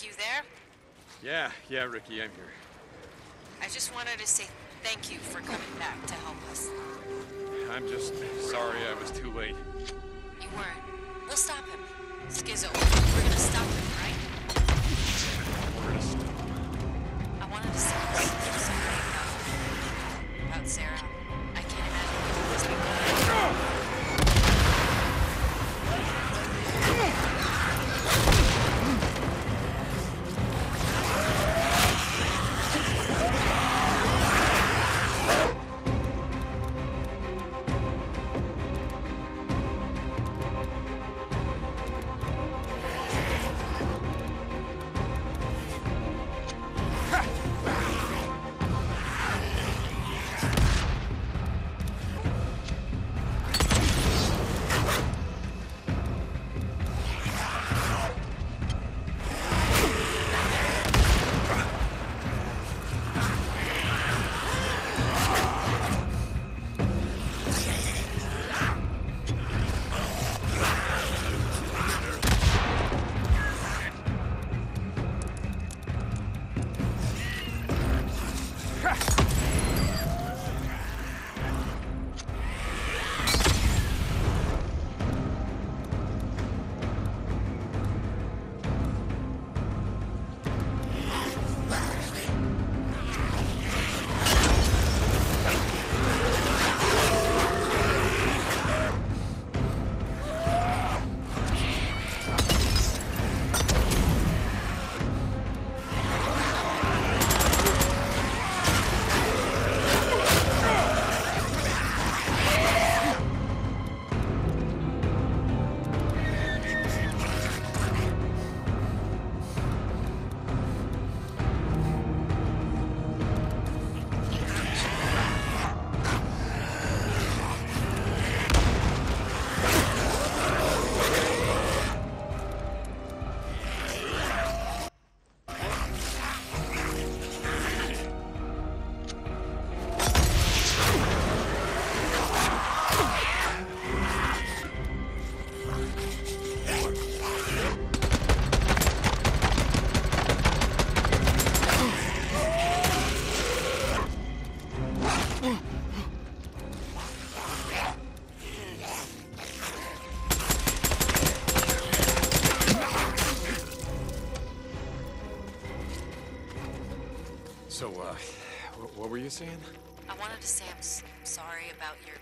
Rick, you there? Yeah, yeah, Rikki, I'm here. I just wanted to say thank you for coming back to help us. I'm just sorry I was too late. You weren't. We'll stop him. Skizzo, we're gonna stop him, right? Crash! So, uh, what were you saying? I wanted to say I'm sorry about your